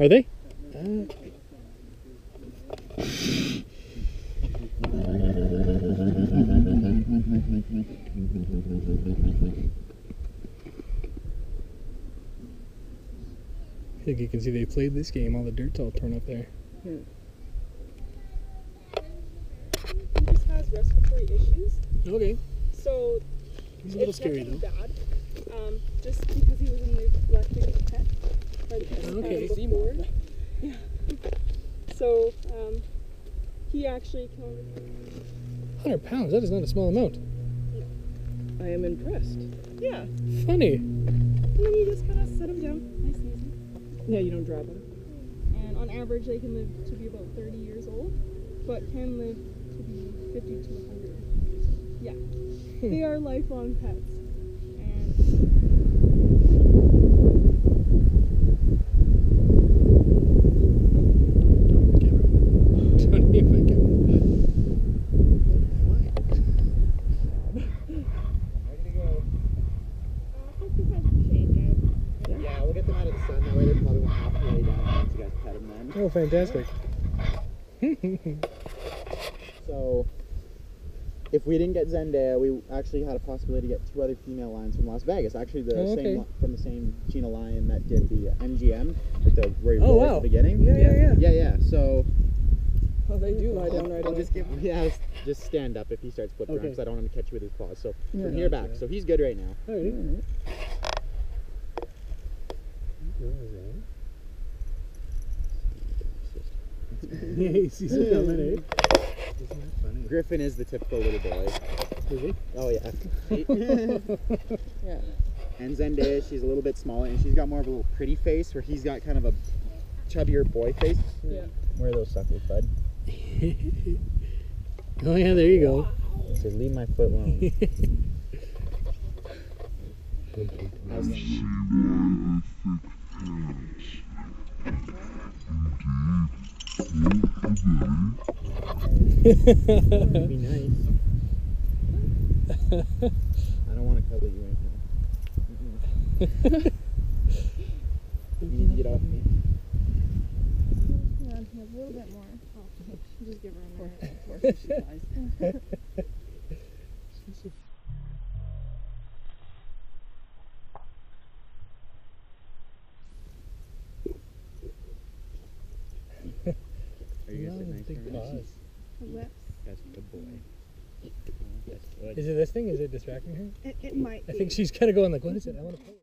Are they? Uh, I think you can see they played this game. All the dirt's all torn up there. He just has respiratory issues. Okay. So He's a little it's scary nothing though. bad. Um, just because he was in the electric pet. By the pet Okay. um, before. Yeah. So um, he actually only 100 pounds. That is not a small amount. I am impressed. yeah. Funny. And then you just kind of set him down, nice and easy. Yeah, you don't drop them. And on average, they can live to be about 30 years old, but can live to be 50 to 100 years old. Yeah. they are lifelong pets. And Don't even get- Yeah, we'll get them out of the sun. That way they probably won't have to lay down once you guys pet them then. Oh, fantastic. So, if we didn't get Zendaya, we actually had a possibility to get two other female lions from Las Vegas. Actually, the Oh, same okay. li- from the same China lion that did the MGM with the where Oh, roars at the beginning. Yeah, yeah, yeah. Yeah, yeah. So Well, they do lie down I'll, right I'll away. just give yeah, just- stand up if he starts flipping around because I don't want him to catch you with his paws. So Yeah. from here back. So he's good right now. All right. Alright. Yeah, he sees it coming, eh? Isn't that funny? Griffin is the typical little boy. Is he? Oh yeah. Yeah. And Zendaya, she's a little bit smaller, and she's got more of a little pretty face, where he's got kind of a chubbier boy face. Yeah. Where are those suckers, bud? oh, yeah, there you go. He says, "Leave my foot alone." How's- That'd be nice. I don't want to cuddle you right now. You need to get off me. Yeah, a little bit more. Oh, just give her a minute. Of course, she lies. Are you gonna No, nice big paws. Lips. That's a good boy. That's good. Is it this thing? Is it distracting her? It, it might I be. think she's kind of going like, what is it? I want to play.